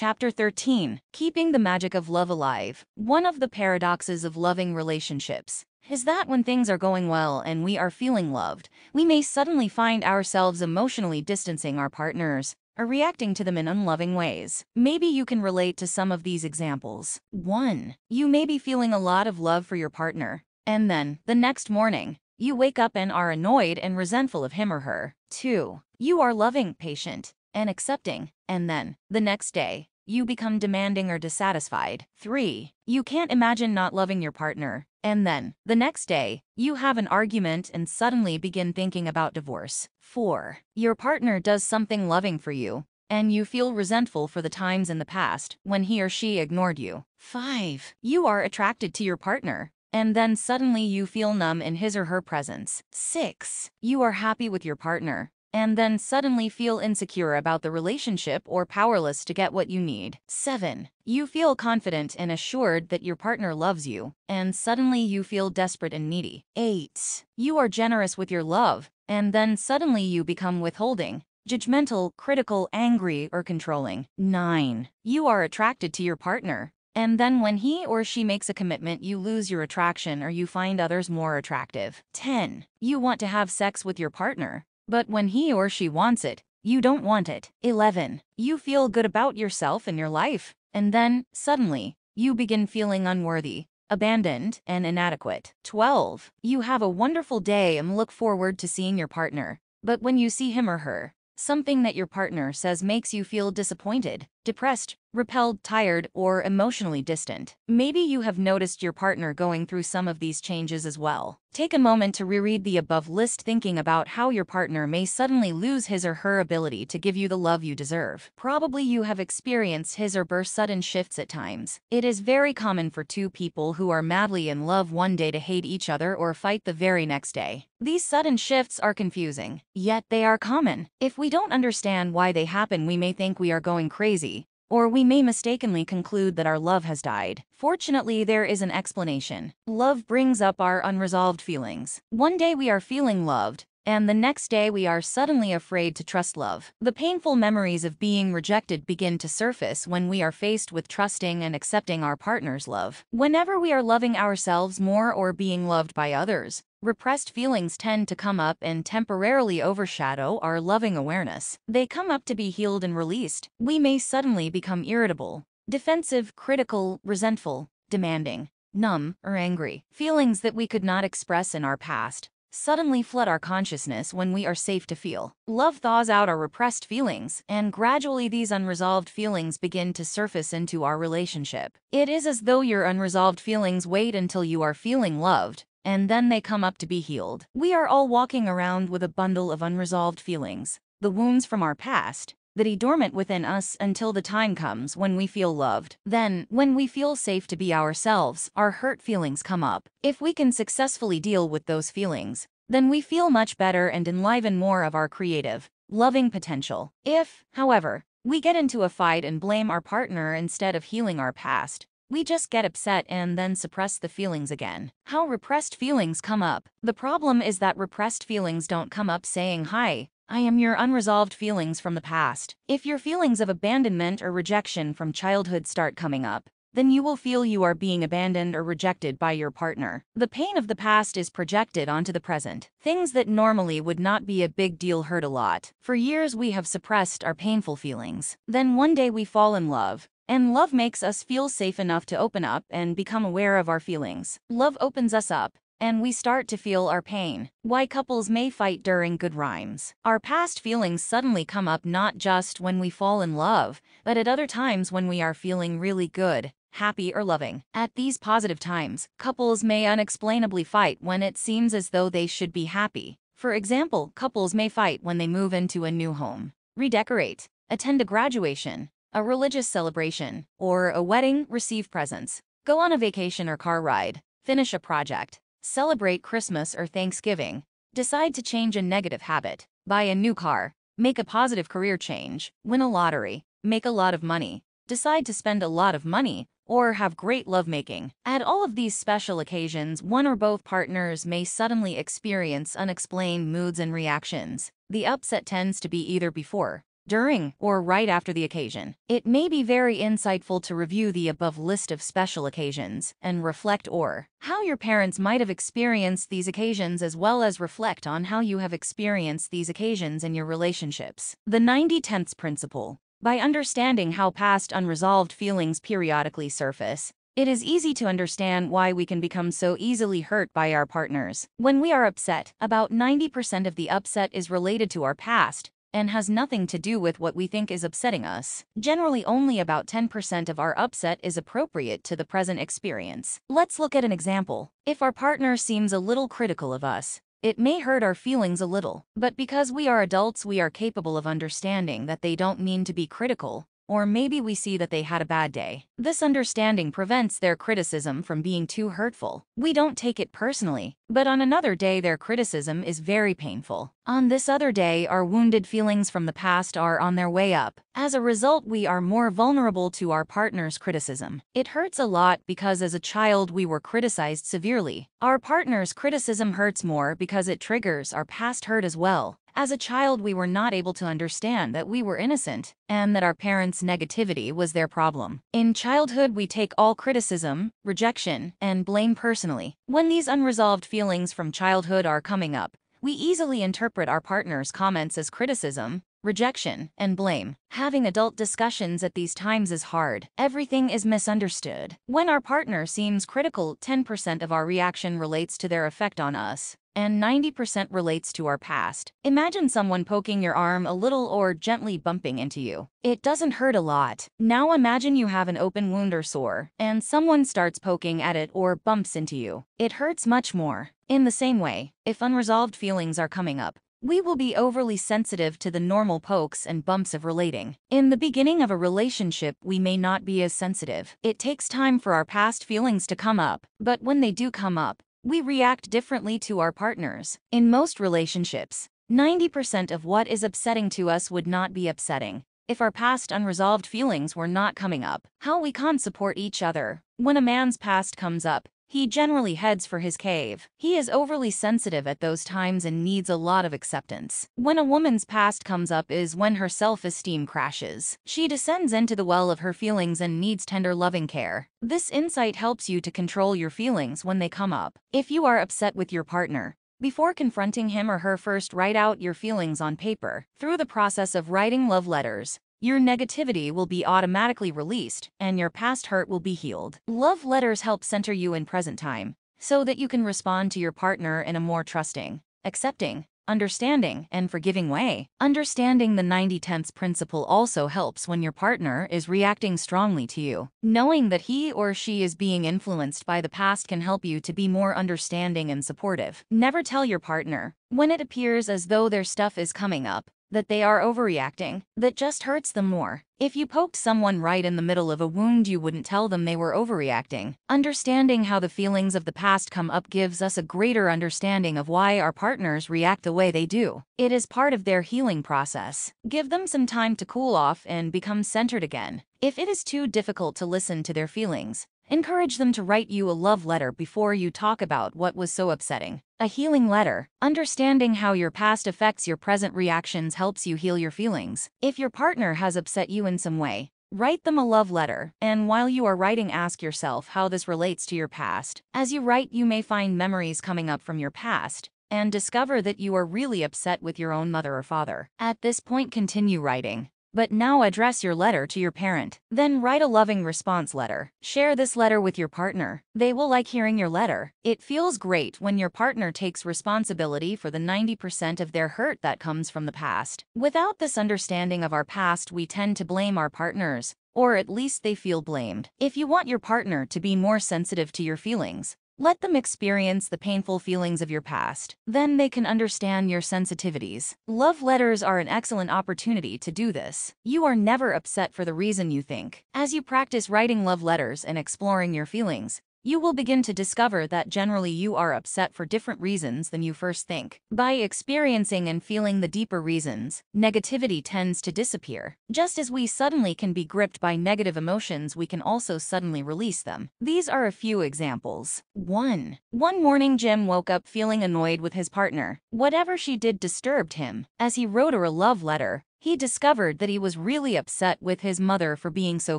Chapter 13 Keeping the Magic of Love Alive. One of the paradoxes of loving relationships is that when things are going well and we are feeling loved, we may suddenly find ourselves emotionally distancing our partners or reacting to them in unloving ways. Maybe you can relate to some of these examples. 1. You may be feeling a lot of love for your partner, and then, the next morning, you wake up and are annoyed and resentful of him or her. 2. You are loving, patient, and accepting, and then, the next day, you become demanding or dissatisfied. 3. You can't imagine not loving your partner, and then, the next day, you have an argument and suddenly begin thinking about divorce. 4. Your partner does something loving for you, and you feel resentful for the times in the past when he or she ignored you. 5. You are attracted to your partner, and then suddenly you feel numb in his or her presence. 6. You are happy with your partner, and then suddenly feel insecure about the relationship or powerless to get what you need. 7. You feel confident and assured that your partner loves you, and suddenly you feel desperate and needy. 8. You are generous with your love, and then suddenly you become withholding, judgmental, critical, angry, or controlling. 9. You are attracted to your partner, and then when he or she makes a commitment, you lose your attraction or you find others more attractive. 10. You want to have sex with your partner, but when he or she wants it, you don't want it. 11. You feel good about yourself and your life, and then, suddenly, you begin feeling unworthy, abandoned, and inadequate. 12. You have a wonderful day and look forward to seeing your partner, but when you see him or her, something that your partner says makes you feel disappointed, depressed, repelled, tired, or emotionally distant. Maybe you have noticed your partner going through some of these changes as well. Take a moment to reread the above list thinking about how your partner may suddenly lose his or her ability to give you the love you deserve. Probably you have experienced his or her sudden shifts at times. It is very common for two people who are madly in love one day to hate each other or fight the very next day. These sudden shifts are confusing, yet they are common. If we don't understand why they happen we may think we are going crazy, or we may mistakenly conclude that our love has died. Fortunately, there is an explanation. Love brings up our unresolved feelings. One day we are feeling loved, and the next day we are suddenly afraid to trust love. The painful memories of being rejected begin to surface when we are faced with trusting and accepting our partner's love. Whenever we are loving ourselves more or being loved by others, repressed feelings tend to come up and temporarily overshadow our loving awareness. They come up to be healed and released. We may suddenly become irritable, defensive, critical, resentful, demanding, numb, or angry. Feelings that we could not express in our past suddenly flood our consciousness when we are safe to feel. Love thaws out our repressed feelings, and gradually these unresolved feelings begin to surface into our relationship. It is as though your unresolved feelings wait until you are feeling loved, and then they come up to be healed. We are all walking around with a bundle of unresolved feelings, the wounds from our past, that he dormant within us until the time comes when we feel loved. Then, when we feel safe to be ourselves, our hurt feelings come up. If we can successfully deal with those feelings, then we feel much better and enliven more of our creative, loving potential. If, however, we get into a fight and blame our partner instead of healing our past, we just get upset and then suppress the feelings again. How repressed feelings come up. The problem is that repressed feelings don't come up saying, Hi, I am your unresolved feelings from the past. If your feelings of abandonment or rejection from childhood start coming up, then you will feel you are being abandoned or rejected by your partner. The pain of the past is projected onto the present. Things that normally would not be a big deal hurt a lot. For years we have suppressed our painful feelings. Then one day we fall in love, and love makes us feel safe enough to open up and become aware of our feelings. Love opens us up, and we start to feel our pain. Why couples may fight during good rhymes. Our past feelings suddenly come up not just when we fall in love, but at other times when we are feeling really good, happy or loving. At these positive times, couples may unexplainably fight when it seems as though they should be happy. For example, couples may fight when they move into a new home, redecorate, attend a graduation, a religious celebration, or a wedding, receive presents, go on a vacation or car ride, finish a project, celebrate Christmas or Thanksgiving, decide to change a negative habit, buy a new car, make a positive career change, win a lottery, make a lot of money, decide to spend a lot of money, or have great lovemaking. At all of these special occasions, one or both partners may suddenly experience unexplained moods and reactions. The upset tends to be either before, during, or right after the occasion. It may be very insightful to review the above list of special occasions and reflect or how your parents might have experienced these occasions as well as reflect on how you have experienced these occasions in your relationships. The 90 tenths principle. By understanding how past unresolved feelings periodically surface, it is easy to understand why we can become so easily hurt by our partners. When we are upset, about 90% of the upset is related to our past and has nothing to do with what we think is upsetting us. Generally, only about 10% of our upset is appropriate to the present experience. Let's look at an example. If our partner seems a little critical of us, it may hurt our feelings a little, but because we are adults, we are capable of understanding that they don't mean to be critical or maybe we see that they had a bad day. This understanding prevents their criticism from being too hurtful. We don't take it personally, but on another day their criticism is very painful. On this other day, our wounded feelings from the past are on their way up. As a result, we are more vulnerable to our partner's criticism. It hurts a lot because as a child we were criticized severely. Our partner's criticism hurts more because it triggers our past hurt as well. As a child, we were not able to understand that we were innocent and that our parents' negativity was their problem. In childhood, we take all criticism, rejection, and blame personally. When these unresolved feelings from childhood are coming up, we easily interpret our partner's comments as criticism, rejection, and blame. Having adult discussions at these times is hard. Everything is misunderstood. When our partner seems critical, 10% of our reaction relates to their effect on us and 90% relates to our past. Imagine someone poking your arm a little or gently bumping into you. It doesn't hurt a lot. Now imagine you have an open wound or sore, and someone starts poking at it or bumps into you. It hurts much more. In the same way, if unresolved feelings are coming up, we will be overly sensitive to the normal pokes and bumps of relating. In the beginning of a relationship, we may not be as sensitive. It takes time for our past feelings to come up, but when they do come up, we react differently to our partners. In most relationships, 90% of what is upsetting to us would not be upsetting if our past unresolved feelings were not coming up. How we can support each other. When a man's past comes up, he generally heads for his cave. He is overly sensitive at those times and needs a lot of acceptance. When a woman's past comes up is when her self-esteem crashes. She descends into the well of her feelings and needs tender loving care. This insight helps you to control your feelings when they come up. If you are upset with your partner, before confronting him or her first write out your feelings on paper. Through the process of writing love letters, your negativity will be automatically released, and your past hurt will be healed. Love letters help center you in present time, so that you can respond to your partner in a more trusting, accepting, understanding, and forgiving way. Understanding the 90 tenths principle also helps when your partner is reacting strongly to you. Knowing that he or she is being influenced by the past can help you to be more understanding and supportive. Never tell your partner, when it appears as though their stuff is coming up, that they are overreacting, that just hurts them more. If you poked someone right in the middle of a wound, you wouldn't tell them they were overreacting. Understanding how the feelings of the past come up gives us a greater understanding of why our partners react the way they do. It is part of their healing process. Give them some time to cool off and become centered again. If it is too difficult to listen to their feelings, Encourage them to write you a love letter before you talk about what was so upsetting. A healing letter. Understanding how your past affects your present reactions helps you heal your feelings. If your partner has upset you in some way, Write them a love letter, and while you are writing ask yourself how this relates to your past. As you write you may find memories coming up from your past, and discover that you are really upset with your own mother or father. At this point continue writing. But now address your letter to your parent. Then write a loving response letter. Share this letter with your partner. They will like hearing your letter. It feels great when your partner takes responsibility for the 90% of their hurt that comes from the past. Without this understanding of our past, we tend to blame our partners, or at least they feel blamed. If you want your partner to be more sensitive to your feelings, let them experience the painful feelings of your past. Then they can understand your sensitivities. Love letters are an excellent opportunity to do this. You are never upset for the reason you think. As you practice writing love letters and exploring your feelings, you will begin to discover that generally you are upset for different reasons than you first think. By experiencing and feeling the deeper reasons, negativity tends to disappear. Just as we suddenly can be gripped by negative emotions, we can also suddenly release them. These are a few examples. 1. One morning Jim woke up feeling annoyed with his partner. Whatever she did disturbed him. As he wrote her a love letter, he discovered that he was really upset with his mother for being so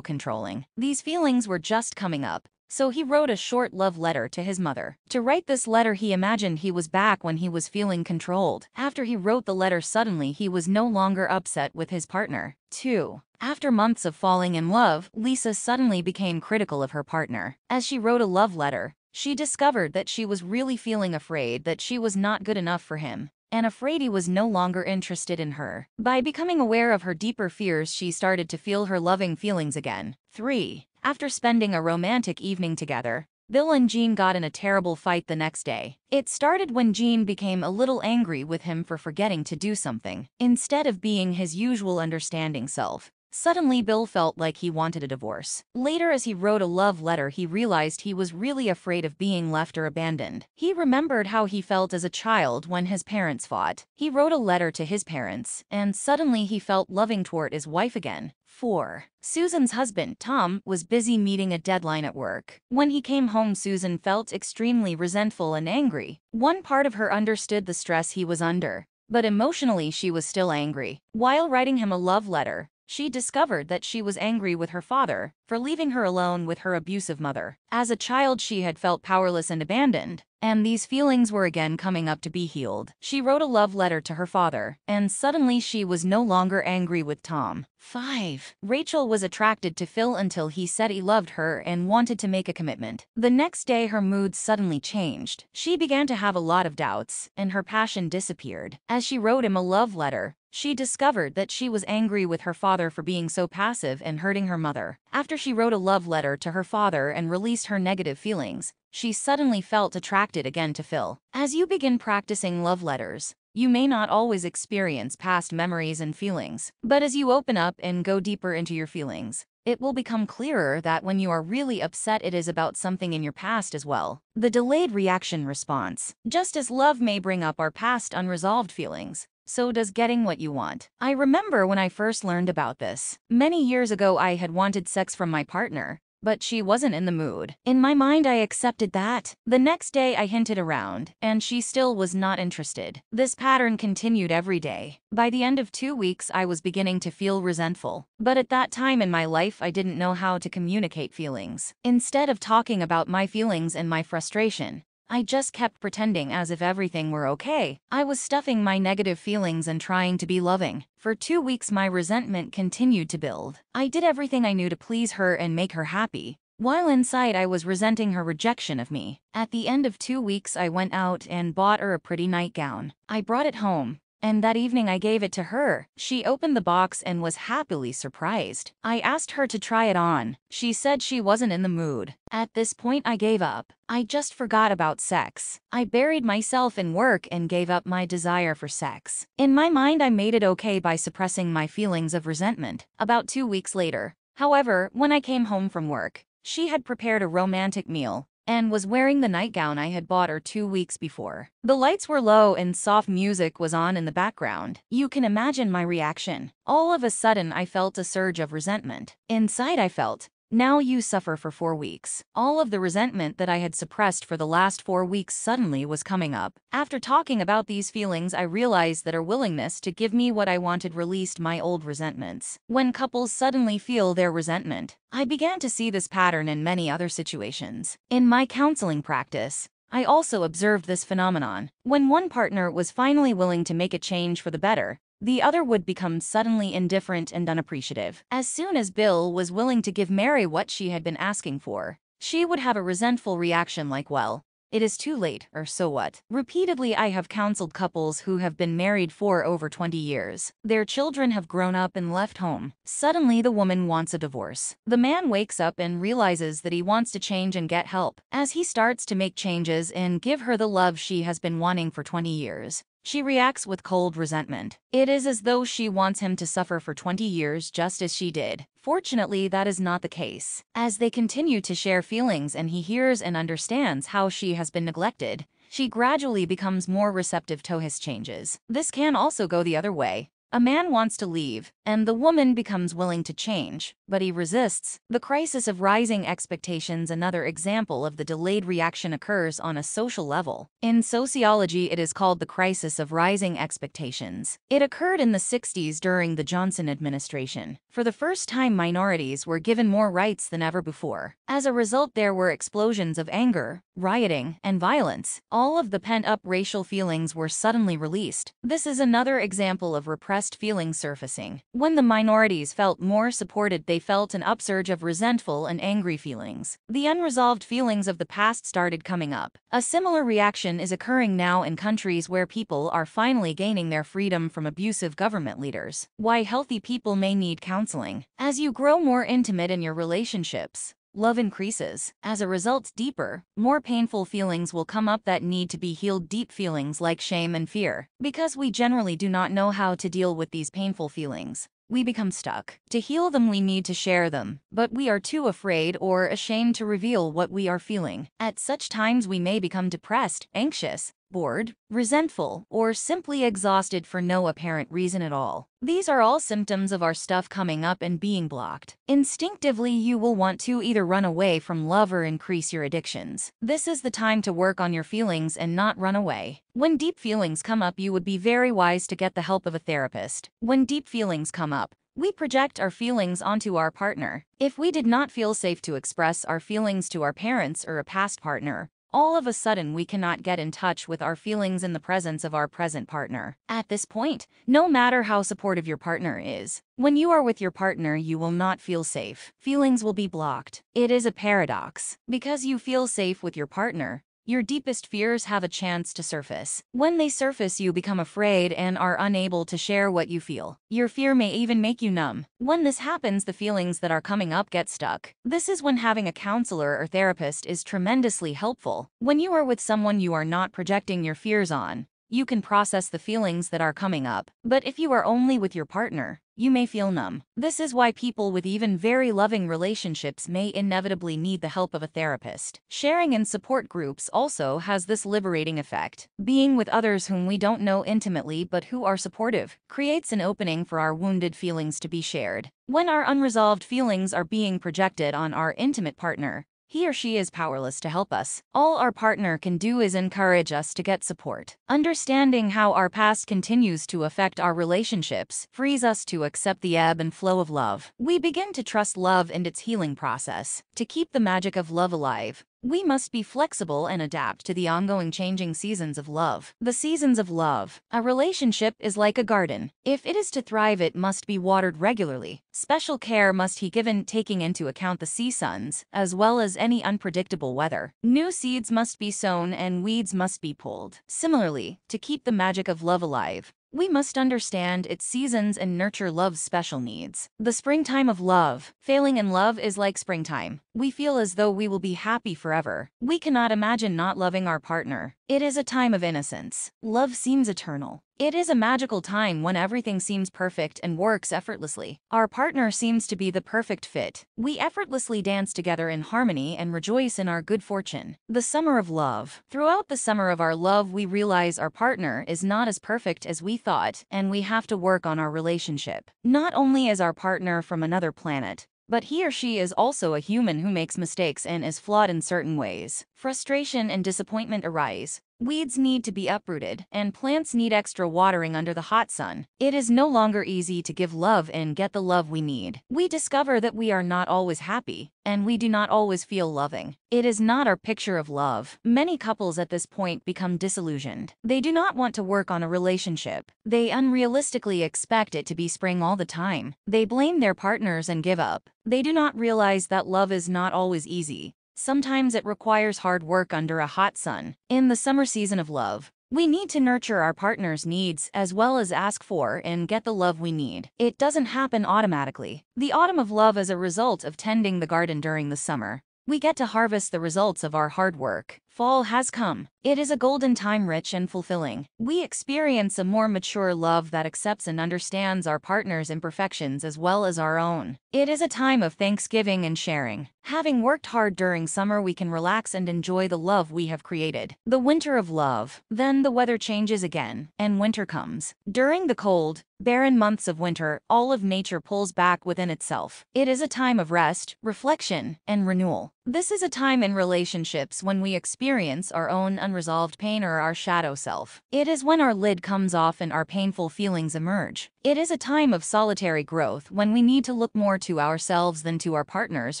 controlling. These feelings were just coming up, so he wrote a short love letter to his mother. To write this letter he imagined he was back when he was feeling controlled. After he wrote the letter suddenly he was no longer upset with his partner. 2. After months of falling in love, Lisa suddenly became critical of her partner. As she wrote a love letter, she discovered that she was really feeling afraid that she was not good enough for him and afraid he was no longer interested in her. By becoming aware of her deeper fears she started to feel her loving feelings again. 3. After spending a romantic evening together, Bill and Jean got in a terrible fight the next day. It started when Jean became a little angry with him for forgetting to do something, instead of being his usual understanding self. Suddenly, Bill felt like he wanted a divorce. Later, as he wrote a love letter, he realized he was really afraid of being left or abandoned. He remembered how he felt as a child when his parents fought. He wrote a letter to his parents, and suddenly he felt loving toward his wife again. 4. Susan's husband, Tom, was busy meeting a deadline at work. When he came home, Susan felt extremely resentful and angry. One part of her understood the stress he was under, but emotionally she was still angry. While writing him a love letter, she discovered that she was angry with her father for leaving her alone with her abusive mother. As a child, she had felt powerless and abandoned, and these feelings were again coming up to be healed. She wrote a love letter to her father, and suddenly she was no longer angry with Tom. 5. Rachel was attracted to Phil until he said he loved her and wanted to make a commitment. The next day, her mood suddenly changed. She began to have a lot of doubts, and her passion disappeared. As she wrote him a love letter, she discovered that she was angry with her father for being so passive and hurting her mother. After she wrote a love letter to her father and released her negative feelings, she suddenly felt attracted again to Phil. As you begin practicing love letters, you may not always experience past memories and feelings, but as you open up and go deeper into your feelings, it will become clearer that when you are really upset it is about something in your past as well. The delayed reaction response. Just as love may bring up our past unresolved feelings, so does getting what you want. I remember when I first learned about this. Many years ago I had wanted sex from my partner, but she wasn't in the mood. In my mind, I accepted that. The next day, I hinted around, and she still was not interested. This pattern continued every day. By the end of two weeks, I was beginning to feel resentful. But at that time in my life, I didn't know how to communicate feelings. Instead of talking about my feelings and my frustration, I just kept pretending as if everything were okay. I was stuffing my negative feelings and trying to be loving. For two weeks my resentment continued to build. I did everything I knew to please her and make her happy, while inside I was resenting her rejection of me. At the end of two weeks I went out and bought her a pretty nightgown. I brought it home, and that evening I gave it to her. She opened the box and was happily surprised. I asked her to try it on. She said she wasn't in the mood. At this point I gave up. I just forgot about sex. I buried myself in work and gave up my desire for sex. In my mind I made it okay by suppressing my feelings of resentment. About two weeks later, however, when I came home from work, she had prepared a romantic meal, and was wearing the nightgown I had bought her two weeks before. The lights were low and soft music was on in the background. You can imagine my reaction. All of a sudden, I felt a surge of resentment. Inside, I felt, now you suffer for four weeks. All of the resentment that I had suppressed for the last four weeks suddenly was coming up. After talking about these feelings, I realized that her willingness to give me what I wanted released my old resentments. When couples suddenly feel their resentment, I began to see this pattern in many other situations. In my counseling practice, I also observed this phenomenon. When one partner was finally willing to make a change for the better, the other would become suddenly indifferent and unappreciative. As soon as Bill was willing to give Mary what she had been asking for, she would have a resentful reaction like, well, it is too late, or so what. Repeatedly, I have counseled couples who have been married for over 20 years. Their children have grown up and left home. Suddenly, the woman wants a divorce. The man wakes up and realizes that he wants to change and get help. As he starts to make changes and give her the love she has been wanting for 20 years, she reacts with cold resentment. It is as though she wants him to suffer for 20 years just as she did. Fortunately, that is not the case. As they continue to share feelings and he hears and understands how she has been neglected, she gradually becomes more receptive to his changes. This can also go the other way. A man wants to leave, and the woman becomes willing to change, but he resists. The crisis of rising expectations another example of the delayed reaction occurs on a social level. In sociology, it is called the crisis of rising expectations. It occurred in the 60s during the Johnson administration. For the first time, minorities were given more rights than ever before. As a result, there were explosions of anger, rioting, and violence. All of the pent-up racial feelings were suddenly released. This is another example of repressed feelings surfacing. When the minorities felt more supported, they felt an upsurge of resentful and angry feelings. The unresolved feelings of the past started coming up. A similar reaction is occurring now in countries where people are finally gaining their freedom from abusive government leaders. Why healthy people may need counseling. As you grow more intimate in your relationships, Love increases. As a result, deeper, more painful feelings will come up that need to be healed deep feelings like shame and fear. Because we generally do not know how to deal with these painful feelings, we become stuck. To heal them, we need to share them, but we are too afraid or ashamed to reveal what we are feeling. At such times, we may become depressed, anxious, bored, resentful, or simply exhausted for no apparent reason at all. These are all symptoms of our stuff coming up and being blocked. Instinctively, you will want to either run away from love or increase your addictions. This is the time to work on your feelings and not run away. When deep feelings come up, you would be very wise to get the help of a therapist. When deep feelings come up, we project our feelings onto our partner. If we did not feel safe to express our feelings to our parents or a past partner, all of a sudden we cannot get in touch with our feelings in the presence of our present partner. At this point, no matter how supportive your partner is, when you are with your partner, you will not feel safe. Feelings will be blocked. It is a paradox. Because you feel safe with your partner, your deepest fears have a chance to surface. When they surface, you become afraid and are unable to share what you feel. Your fear may even make you numb. When this happens, the feelings that are coming up get stuck. This is when having a counselor or therapist is tremendously helpful. When you are with someone you are not projecting your fears on, you can process the feelings that are coming up. But if you are only with your partner, you may feel numb. This is why people with even very loving relationships may inevitably need the help of a therapist. Sharing in support groups also has this liberating effect. Being with others whom we don't know intimately but who are supportive creates an opening for our wounded feelings to be shared. When our unresolved feelings are being projected on our intimate partner, he or she is powerless to help us. All our partner can do is encourage us to get support. Understanding how our past continues to affect our relationships frees us to accept the ebb and flow of love. We begin to trust love and its healing process. To keep the magic of love alive, we must be flexible and adapt to the ongoing changing seasons of love. The seasons of love. A relationship is like a garden. If it is to thrive, it must be watered regularly. Special care must be given taking into account the seasons, as well as any unpredictable weather. New seeds must be sown and weeds must be pulled. Similarly, to keep the magic of love alive, we must understand its seasons and nurture love's special needs. The springtime of love. Failing in love is like springtime. We feel as though we will be happy forever. We cannot imagine not loving our partner. It is a time of innocence. Love seems eternal. It is a magical time when everything seems perfect and works effortlessly. Our partner seems to be the perfect fit. We effortlessly dance together in harmony and rejoice in our good fortune. The summer of love. Throughout the summer of our love, we realize our partner is not as perfect as we thought, and we have to work on our relationship. Not only is our partner from another planet, but he or she is also a human who makes mistakes and is flawed in certain ways. Frustration and disappointment arise. Weeds need to be uprooted, and plants need extra watering under the hot sun. It is no longer easy to give love and get the love we need. We discover that we are not always happy, and we do not always feel loving. It is not our picture of love. Many couples at this point become disillusioned. They do not want to work on a relationship. They unrealistically expect it to be spring all the time. They blame their partners and give up. They do not realize that love is not always easy. Sometimes it requires hard work under a hot sun. In the summer season of love, we need to nurture our partner's needs as well as ask for and get the love we need. It doesn't happen automatically. The autumn of love is a result of tending the garden during the summer. We get to harvest the results of our hard work. Fall has come. It is a golden time rich and fulfilling. We experience a more mature love that accepts and understands our partner's imperfections as well as our own. It is a time of thanksgiving and sharing. Having worked hard during summer, we can relax and enjoy the love we have created. The winter of love. Then the weather changes again, and winter comes. During the cold, barren months of winter, all of nature pulls back within itself. It is a time of rest, reflection, and renewal. This is a time in relationships when we experience our own unresolved pain or our shadow self. It is when our lid comes off and our painful feelings emerge. It is a time of solitary growth when we need to look more to ourselves than to our partners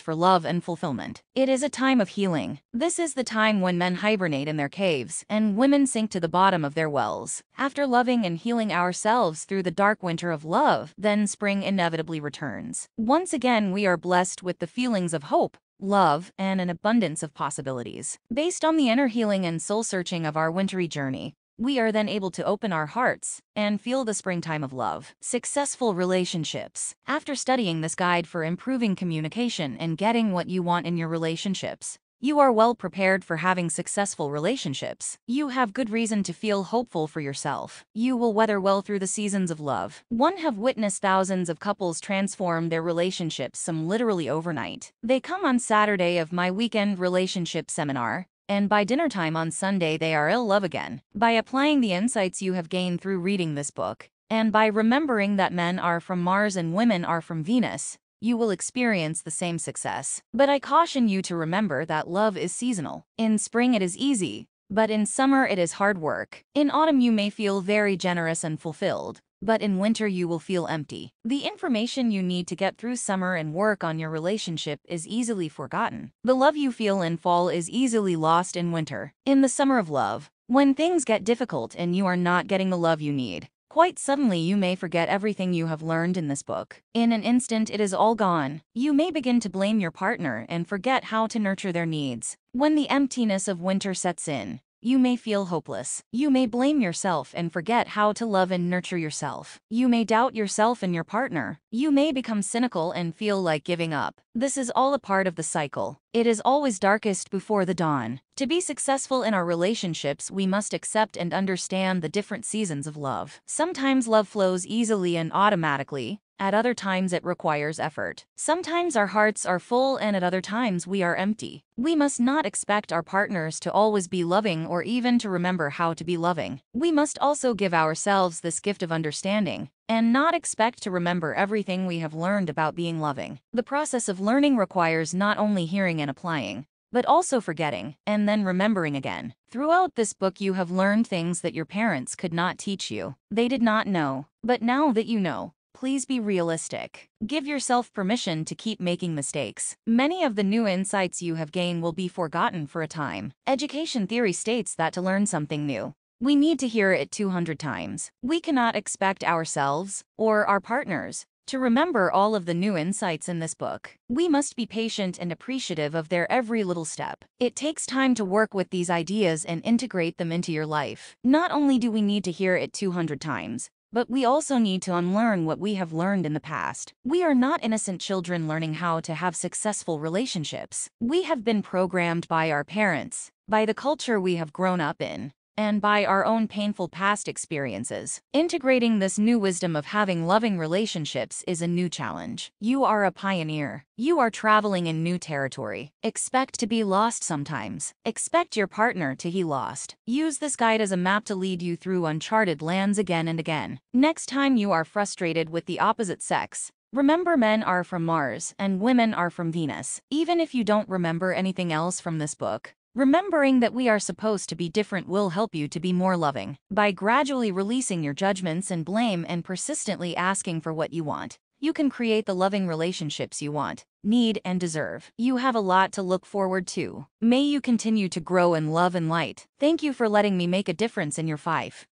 for love and fulfillment. It is a time of healing. This is the time when men hibernate in their caves and women sink to the bottom of their wells. After loving and healing ourselves through the dark winter of love, then spring inevitably returns. Once again, we are blessed with the feelings of hope, love, and an abundance of possibilities. Based on the inner healing and soul searching of our wintry journey, we are then able to open our hearts and feel the springtime of love. Successful relationships. After studying this guide for improving communication and getting what you want in your relationships, you are well prepared for having successful relationships. You have good reason to feel hopeful for yourself. You will weather well through the seasons of love. One have witnessed thousands of couples transform their relationships some literally overnight. They come on Saturday of my weekend relationship seminar, and by dinner time on Sunday they are ill love again. By applying the insights you have gained through reading this book, and by remembering that men are from Mars and women are from Venus, you will experience the same success. But I caution you to remember that love is seasonal. In spring it is easy, but in summer it is hard work. In autumn you may feel very generous and fulfilled, but in winter you will feel empty. The information you need to get through summer and work on your relationship is easily forgotten. The love you feel in fall is easily lost in winter. In the summer of love, when things get difficult and you are not getting the love you need, Quite suddenly you may forget everything you have learned in this book. In an instant it is all gone. You may begin to blame your partner and forget how to nurture their needs. When the emptiness of winter sets in, you may feel hopeless. You may blame yourself and forget how to love and nurture yourself. You may doubt yourself and your partner. You may become cynical and feel like giving up. This is all a part of the cycle. It is always darkest before the dawn. To be successful in our relationships, we must accept and understand the different seasons of love. Sometimes love flows easily and automatically, at other times it requires effort. Sometimes our hearts are full and at other times we are empty. We must not expect our partners to always be loving or even to remember how to be loving. We must also give ourselves this gift of understanding and not expect to remember everything we have learned about being loving. The process of learning requires not only hearing and applying, but also forgetting, and then remembering again. Throughout this book you have learned things that your parents could not teach you. They did not know, but now that you know, Please be realistic. Give yourself permission to keep making mistakes. Many of the new insights you have gained will be forgotten for a time. Education theory states that to learn something new, we need to hear it 200 times. We cannot expect ourselves, or our partners, to remember all of the new insights in this book. We must be patient and appreciative of their every little step. It takes time to work with these ideas and integrate them into your life. Not only do we need to hear it 200 times, but we also need to unlearn what we have learned in the past. We are not innocent children learning how to have successful relationships. We have been programmed by our parents, by the culture we have grown up in, and by our own painful past experiences. Integrating this new wisdom of having loving relationships is a new challenge. You are a pioneer. You are traveling in new territory. Expect to be lost sometimes. Expect your partner to be lost. Use this guide as a map to lead you through uncharted lands again and again. Next time you are frustrated with the opposite sex, Remember men are from Mars and women are from Venus. Even if you don't remember anything else from this book, Remembering that we are supposed to be different will help you to be more loving. By gradually releasing your judgments and blame and persistently asking for what you want, you can create the loving relationships you want, need, and deserve. You have a lot to look forward to. May you continue to grow in love and light. Thank you for letting me make a difference in your life.